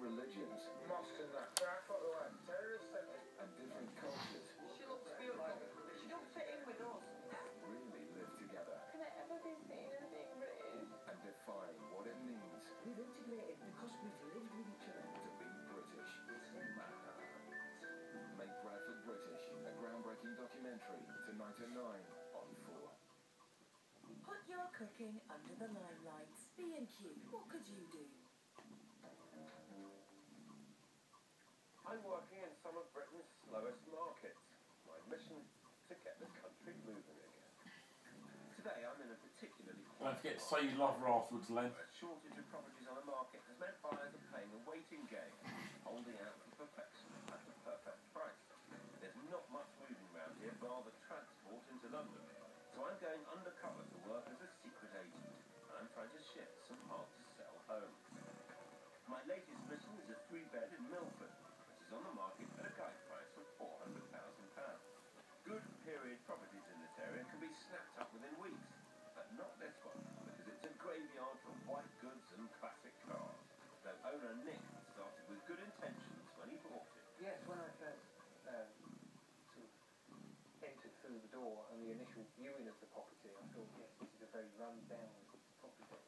religions Mosque and that. That's what they like. Terrorist centre. and different cultures She looks beautiful. She don't fit in with us. really live together Can I ever be seen as being British? and define what it means We've integrated because we've lived with each other. to be British. Make Bradford British, a groundbreaking documentary tonight at 9 on 4. Put your cooking under the limelight. B&Q, what could you do? I'm working in some of Britain's slowest markets. My mission to get the country moving again. Today I'm in a particularly Don't forget to say you love her afterwards, Len. A shortage of properties on the market has meant buyers are playing a waiting game, holding out for perfection at the perfect price. There's not much moving around here bar the transport into London, so I'm going undercover to work as a secret agent, and I'm trying to ship some hard-to-sell homes. My latest mission is a three-bed in Milford, on the market at a guide price of £400,000. Good period properties in this area can be snapped up within weeks, but not this one, because it's a graveyard for white goods and classic cars. Though owner Nick started with good intentions when he bought it. Yes, when I first um, sort of entered through the door and the initial viewing of the property, I thought, yes, this is a very run-down property.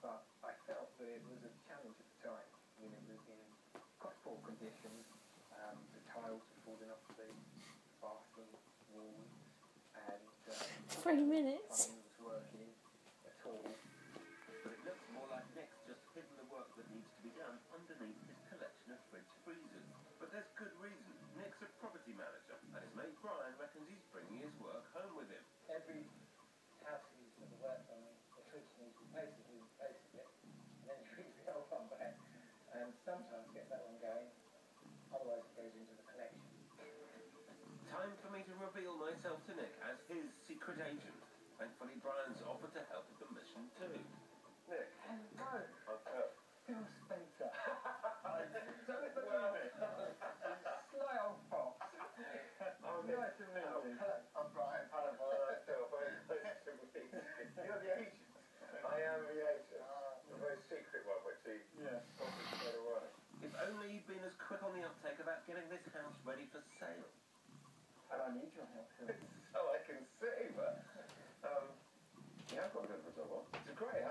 But I felt that it was a challenge at the time. I mean, it was in quite poor condition. The tiles had off the bathroom walls, and um, Three minutes. working at all. But it looks more like Nick's just hidden the work that needs to be done underneath his collection of fridge freezers. But there's good reason. Nick's a property manager, and his mate Brian reckons he's bringing his work home with him. every house he's ever worked on, the fridge needs replacing, he replaces it, and then he brings the old one back, and sometimes gets that one going, otherwise it goes into the collection. Time for me to reveal to Nick as his secret agent. Thankfully, Brian's offered to help with the mission too. I need your help so I can save her. Um, yeah, I've got a bit of a job. It's a great